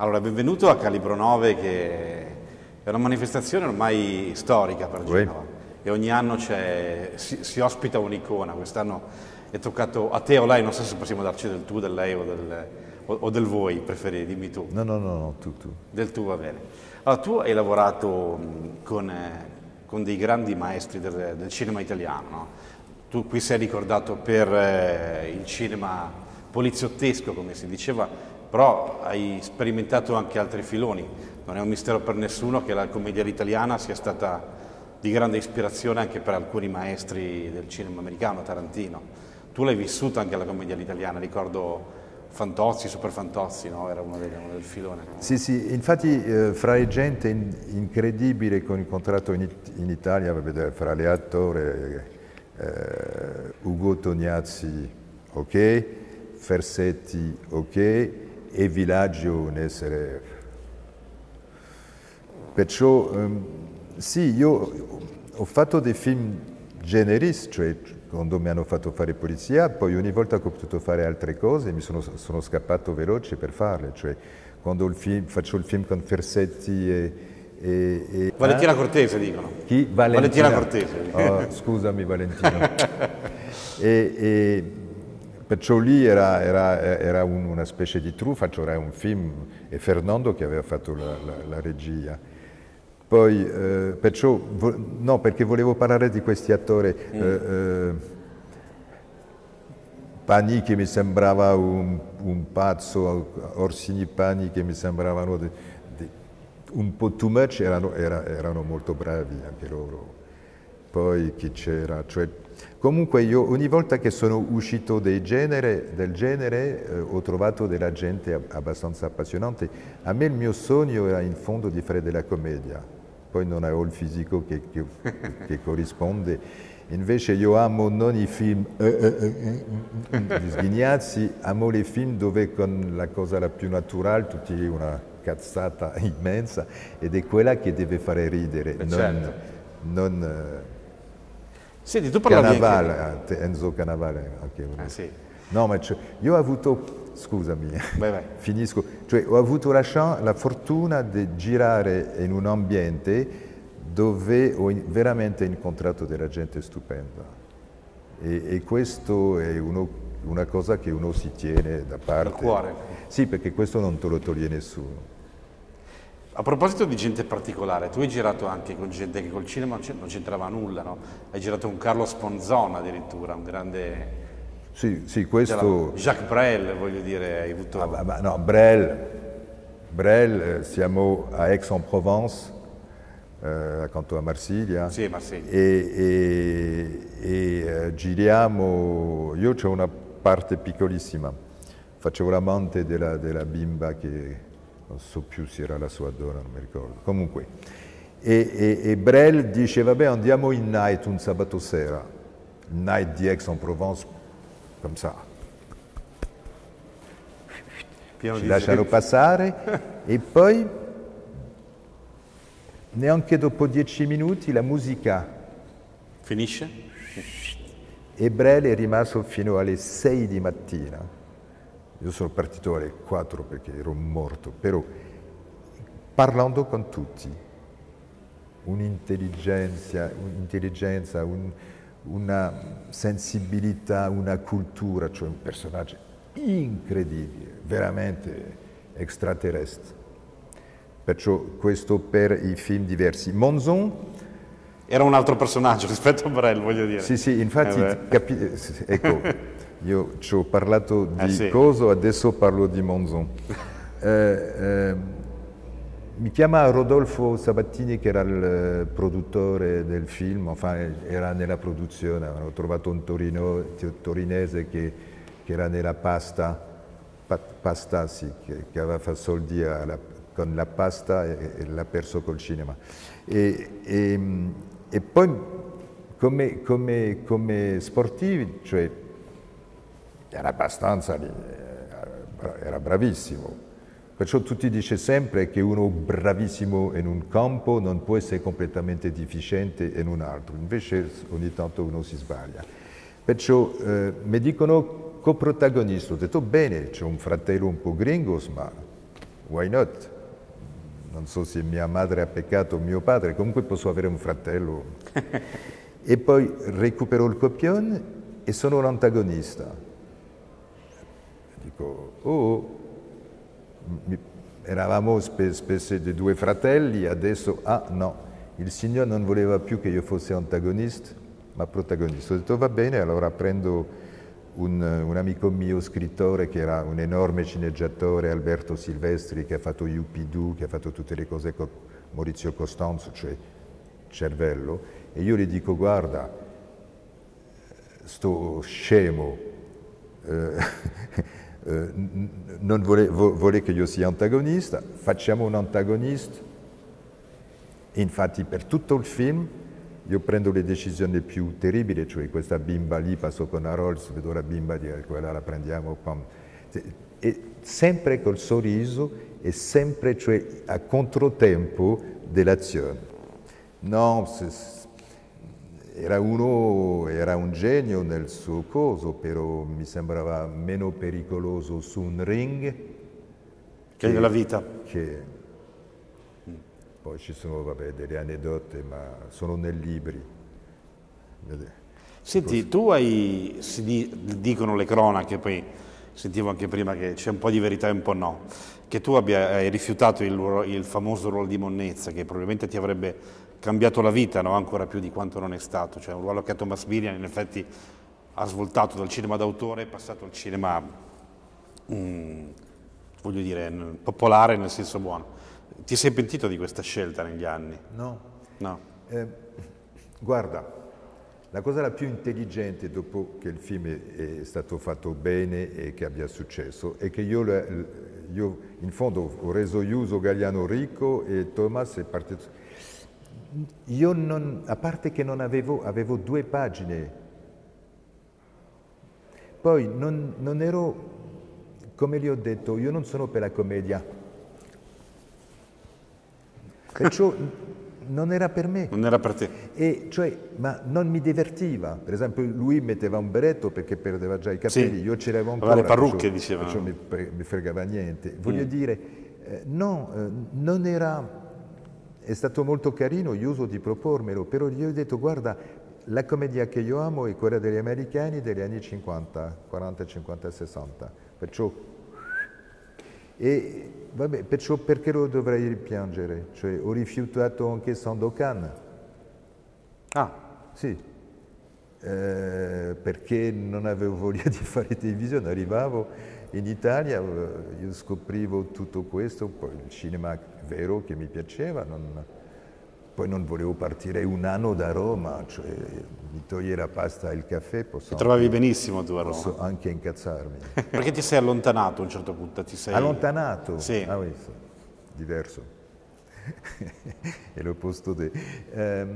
Allora, benvenuto a Calibro 9 che è una manifestazione ormai storica per Genova e ogni anno si, si, ospita un'icona. Quest'anno è toccato a te o lei, non so se possiamo darci del tu, del lei o del, o, o del voi, preferi, dimmi tu. No, no, no, no, tu, tu. Del tu va bene. Allora, tu hai lavorato con, con dei grandi maestri del, del cinema italiano, no? Tu qui sei ricordato per eh, il cinema poliziottesco, come si diceva, però hai sperimentato anche altri filoni. Non è un mistero per nessuno che la commedia italiana sia stata di grande ispirazione anche per alcuni maestri del cinema americano, Tarantino. Tu l'hai vissuta anche la commedia italiana, ricordo Fantozzi, Super Fantozzi, no? era uno del, uno del filone. Sì, sì, infatti eh, fra gente in, incredibile che ho incontrato in, in Italia, vedere, fra le attori, eh, Ugo Tognazzi, ok, Fersetti, ok, e Villaggio un essere... Perciò um, sì, io ho fatto dei film generisti, cioè quando mi hanno fatto fare polizia, poi ogni volta che ho potuto fare altre cose mi sono, sono scappato veloce per farle, cioè quando il film, faccio il film con Fersetti e, e, e Valentina ah? Cortese dicono. Chi? Valentina, Valentina Cortese. Oh, scusami Valentino. e Perciò lì era, era, era un, una specie di truffa, cioè era un film, e Fernando che aveva fatto la, la, la regia. Poi, eh, perciò, no, perché volevo parlare di questi attori. Mm. Eh, Pani che mi sembrava un, un, pazzo, Orsini Pani che mi sembravano di, di, un po' too much, erano, era, erano molto bravi anche loro. Poi chi c'era? Cioè, Comunque io ogni volta che sono uscito genere, del genere eh, ho trovato della gente abbastanza appassionante. A me il mio sogno era in fondo di fare della commedia, poi non ho il fisico che, che, che corrisponde. Invece io amo non i film eh, eh, eh, eh di sghignazzi, amo i film dove con la cosa la più naturale tu tiri una cazzata immensa ed è quella che deve fare ridere, non, certo. non Senti, tu parlavi Canavale, anche... Enzo. Anche uno. Ah, sì. No, ma cioè, io ho avuto, scusami, vai, vai. finisco, cioè ho avuto la, chance, la fortuna di girare in un ambiente dove ho veramente incontrato della gente stupenda. E, e questo è uno, una cosa che uno si tiene da parte. Il cuore. Sì, perché questo non te lo toglie nessuno. A proposito di gente particolare, tu hai girato anche con gente che col cinema non c'entrava nulla, no? Hai girato con Carlo Sponzona addirittura, un grande... Sì, sì, questo... Jacques Brel, voglio dire, hai avuto... Ah, ma, no, Brel, Brel, eh, siamo a Aix-en-Provence, eh, accanto a Marsiglia. Sì, Marsiglia. E, e, e eh, giriamo, io ho una parte piccolissima, facevo l'amante della, della bimba che non so più se era la sua donna, non mi ricordo. Comunque, e, e, e Brel dice, vabbè andiamo in night un sabato sera, night di Aix-en-Provence, come ça. Piano Ci lasciano passare. E poi, neanche dopo dieci minuti, la musica. Finisce? E Brel è rimasto fino alle sei di mattina io sono partito alle 4 perché ero morto, però parlando con tutti, un'intelligenza, un'intelligenza un, una sensibilità, una cultura, cioè un personaggio incredibile, veramente extraterrestre. Perciò questo per i film diversi. Monzon era un altro personaggio rispetto a Brel, voglio dire. Sì, sì, infatti, eh capi- ecco, io ci ho parlato di eh sì. Coso, adesso parlo di Monzon. eh, eh, mi chiama Rodolfo Sabattini che era il produttore del film, enfin, era nella produzione, ho trovato un torino, torinese che, che, era nella pasta, pa, pasta sì, che, che, aveva fatto soldi alla, con la pasta e, e l'ha perso col cinema. E, e, e poi come, come, come sportivi, cioè era abbastanza, eh, era bravissimo. Perciò tutti dice sempre che uno bravissimo in un campo non può essere completamente deficiente in un altro, invece ogni tanto uno si sbaglia. Perciò eh, mi dicono coprotagonista, ho detto bene, c'è un fratello un po' gringo, ma why not? Non so se mia madre ha peccato o mio padre, comunque posso avere un fratello. e poi recupero il copione e sono l'antagonista. Dico, oh, eravamo spesse di due fratelli, adesso, ah no, il Signore non voleva più che io fossi antagonista, ma protagonista. Ho detto va bene, allora prendo un, un, amico mio scrittore che era un enorme sceneggiatore, Alberto Silvestri, che ha fatto Yuppidoo, che ha fatto tutte le cose con Maurizio Costanzo, cioè cervello, e io gli dico guarda, sto scemo, eh, eh, non vuole, vuole che io sia antagonista, facciamo un antagonista. Infatti per tutto il film io prendo le decisioni più terribili, cioè questa bimba lì passo con la Rolls, vedo la bimba, di quella la prendiamo, e sempre col sorriso e sempre cioè, a controtempo dell'azione. No, era uno, era un genio nel suo coso, però mi sembrava meno pericoloso su un ring che, nella vita. Che, poi ci sono vabbè, delle aneddote, ma sono nei libri. Senti, tu hai, si dicono le cronache, poi sentivo anche prima che c'è un po' di verità e un po' no, che tu abbia, hai rifiutato il, il, famoso ruolo di Monnezza, che probabilmente ti avrebbe cambiato la vita, no? ancora più di quanto non è stato, cioè un ruolo che a Thomas Miriam in effetti ha svoltato dal cinema d'autore, è passato al cinema, mm, voglio dire, popolare nel senso buono. Ti sei pentito di questa scelta negli anni? No. no. Eh, guarda, la cosa la più intelligente dopo che il film è, stato fatto bene e che abbia successo è che io, io in fondo ho reso uso Gagliano Ricco e Thomas è partito... Io non, a parte che non avevo, avevo due pagine, poi non, non ero, come gli ho detto, io non sono per la commedia, Perciò non era per me. Non era per te. E cioè, ma non mi divertiva. Per esempio, lui metteva un berretto perché perdeva già i capelli, sì. io ce l'avevo ancora. le parrucche, diceva. Perciò mi, mi, fregava niente. Voglio mm. dire, eh, no, eh, non era... È stato molto carino uso di propormelo, però gli ho detto, guarda, la commedia che io amo è quella degli americani degli anni 50, 40, 50, 60. Perciò e vabbè, perciò perché lo dovrei rimpiangere? Cioè, ho rifiutato anche Sandokan. Ah. Sì, eh, perché non avevo voglia di fare televisione, arrivavo in Italia, eh, io scoprivo tutto questo, poi il cinema vero che mi piaceva, non, poi non volevo partire un anno da Roma, cioè mi toglie la pasta e il caffè. Posso ti trovavi anche, benissimo tu a Roma. Posso anche incazzarmi. Perché ti sei allontanato a un certo punto? Ti sei... Allontanato? Sì. Ah, oui, diverso. è l'opposto di... Eh,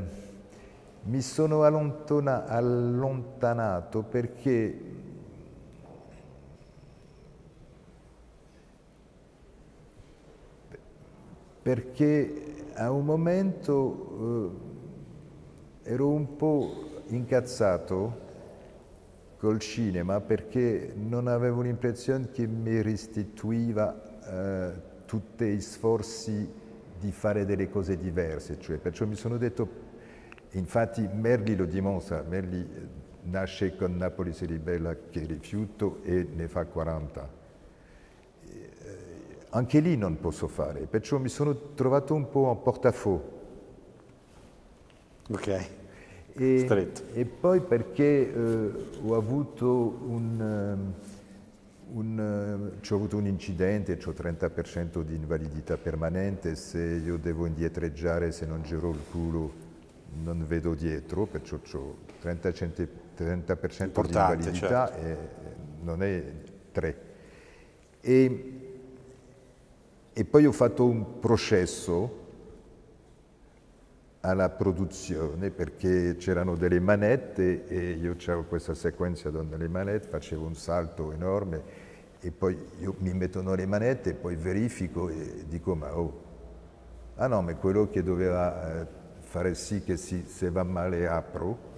mi sono allontanato perché perché a un momento eh, ero un po' incazzato col cinema perché non avevo l'impressione che mi restituiva eh, tutti gli sforzi di fare delle cose diverse, cioè, perciò mi sono detto, infatti Merli lo dimostra, Merli eh, nasce con Napoli si ribella che rifiuto e ne fa 40 anche lì non posso fare, perciò mi sono trovato un po' en portafaux. Ok, e, stretto. E poi perché eh, ho avuto un, um, un, uh, ho avuto un incidente, ho 30% di invalidità permanente, se io devo indietreggiare, se non giro il culo non vedo dietro, perciò ho 30%, 30 di invalidità certo. e non è 3. E, e poi ho fatto un processo alla produzione perché c'erano delle manette e io c'avevo questa sequenza delle manette, facevo un salto enorme e poi io mi mettono le manette e poi verifico e dico ma oh, ah no, ma quello che doveva eh, fare sì che si, se va male apro.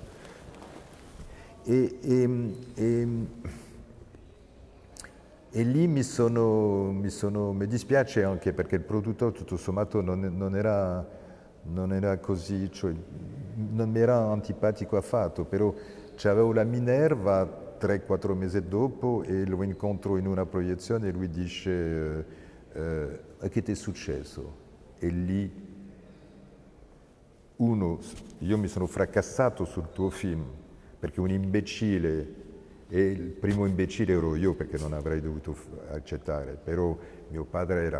E, e, e e lì mi sono, mi, sono, mi dispiace anche perché il produttore tutto sommato non, non, era, non era, così, cioè, non mi era antipatico affatto, però avevo la Minerva 3-4 mesi dopo e lo incontro in una proiezione e lui dice eh, eh, che ti è successo? E lì uno, io mi sono fracassato sul tuo film perché un imbecille e il primo imbecille ero io perché non avrei dovuto accettare, però mio padre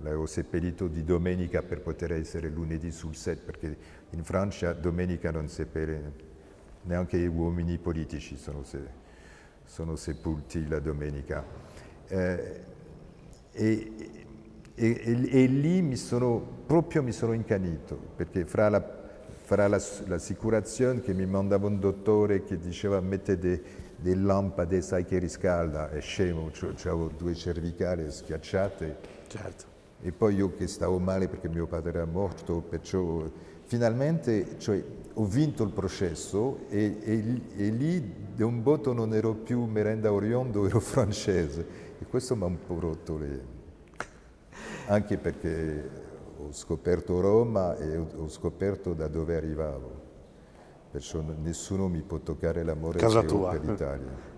l'avevo seppellito di domenica per poter essere lunedì sul set, perché in Francia domenica non seppelle neanche gli uomini politici sono, se, sono sepolti la domenica. Eh, e, e, e, e, lì mi sono, proprio mi sono incanito, perché fra la, fra l'assicurazione che mi mandava un dottore che diceva mette de, delle lampade, sai che riscalda, è scemo, avevo due cervicali schiacciate. Certo. E poi io che stavo male perché mio padre era morto, perciò finalmente cioè, ho vinto il processo e, e, e, lì da un botto non ero più merenda oriondo, ero francese. E questo mi ha un po' rotto le... anche perché ho scoperto Roma e ho scoperto da dove arrivavo perciò nessuno mi può toccare l'amore che ho per l'Italia.